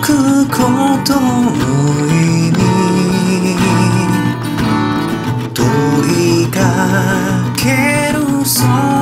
くことの意味。問いかけるそ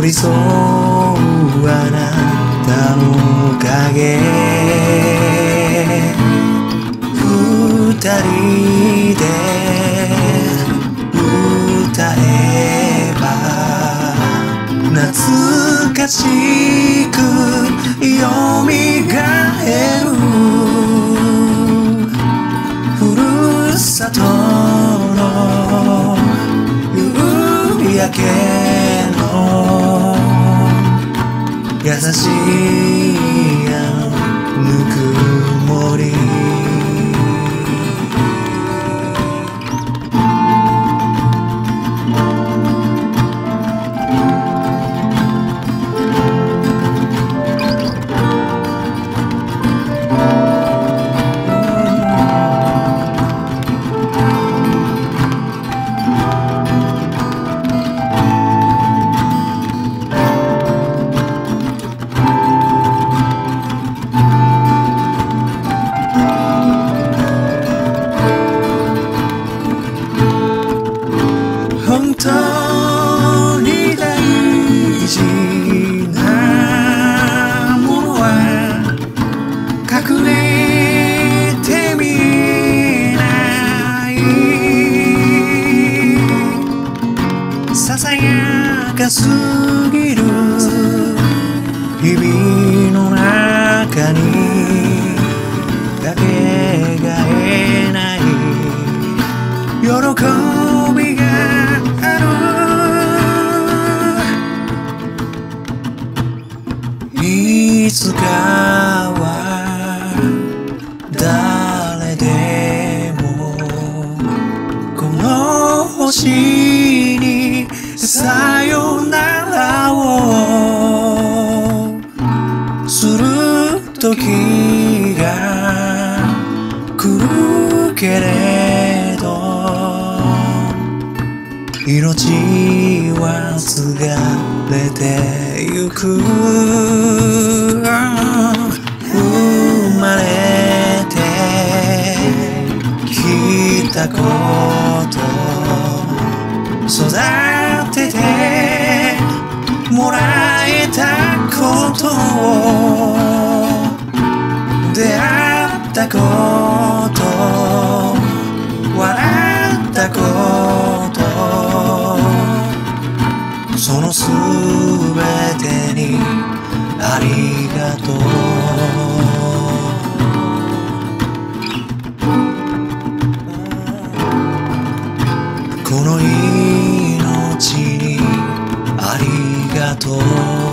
寄り添うあなたの影二人で歌えば懐かしくよみがえるふるさとの夕焼けの優しいあのぬくもり到你的衣襟。は誰でもこの星にさよならをする時が来るけれど命は継がれてゆく。こと育ててもらえたことを出会ったこと。笑ったこと。そのすべこの命にありがとう。